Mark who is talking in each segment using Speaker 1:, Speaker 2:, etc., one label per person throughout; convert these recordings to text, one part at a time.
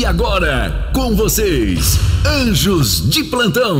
Speaker 1: E agora, com vocês, Anjos de Plantão.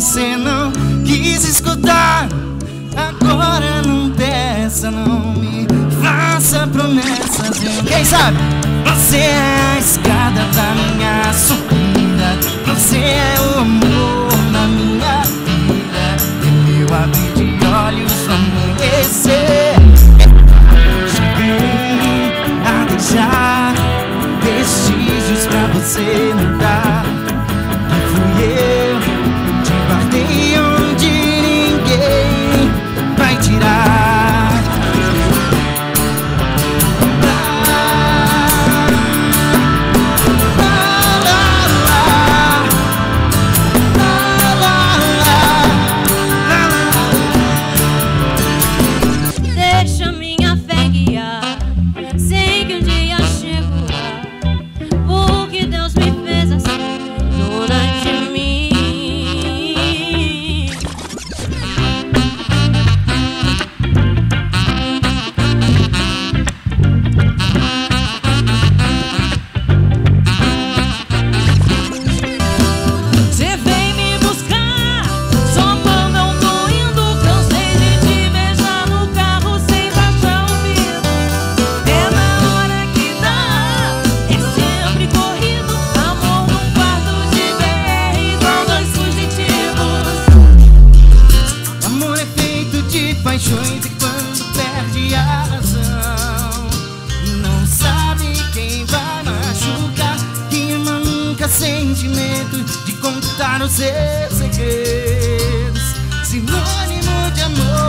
Speaker 2: Você não quis escutar. Agora não peça, não me faça promessas. Eu- Quem sabe? Você é a escada da minha subida. Você é o amor da minha vida. E meu abrir de olhos no amanhecer. Cheguei a deixar vestígios pra você mudar. E
Speaker 3: quando
Speaker 2: perde a razão. Não sabe quem vai machucar ama nunca sente medo de contar os seus segredos. Sinônimo de amor